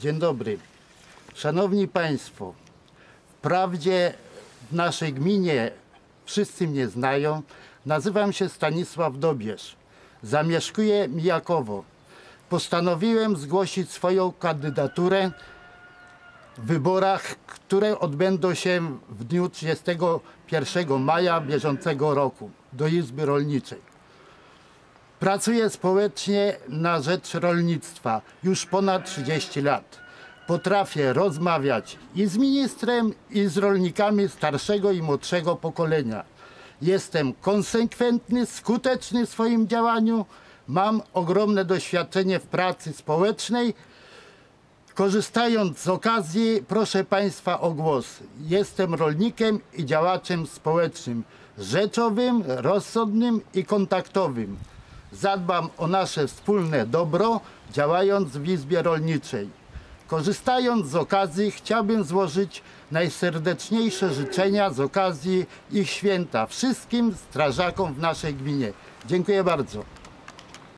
Dzień dobry. Szanowni Państwo, wprawdzie w naszej gminie wszyscy mnie znają. Nazywam się Stanisław Dobierz. Zamieszkuję Mijakowo. Postanowiłem zgłosić swoją kandydaturę w wyborach, które odbędą się w dniu 31 maja bieżącego roku do Izby Rolniczej. Pracuję społecznie na rzecz rolnictwa już ponad 30 lat. Potrafię rozmawiać i z ministrem, i z rolnikami starszego i młodszego pokolenia. Jestem konsekwentny, skuteczny w swoim działaniu. Mam ogromne doświadczenie w pracy społecznej. Korzystając z okazji, proszę Państwa o głos. Jestem rolnikiem i działaczem społecznym, rzeczowym, rozsądnym i kontaktowym. Zadbam o nasze wspólne dobro, działając w Izbie Rolniczej. Korzystając z okazji, chciałbym złożyć najserdeczniejsze życzenia z okazji ich święta wszystkim strażakom w naszej gminie. Dziękuję bardzo.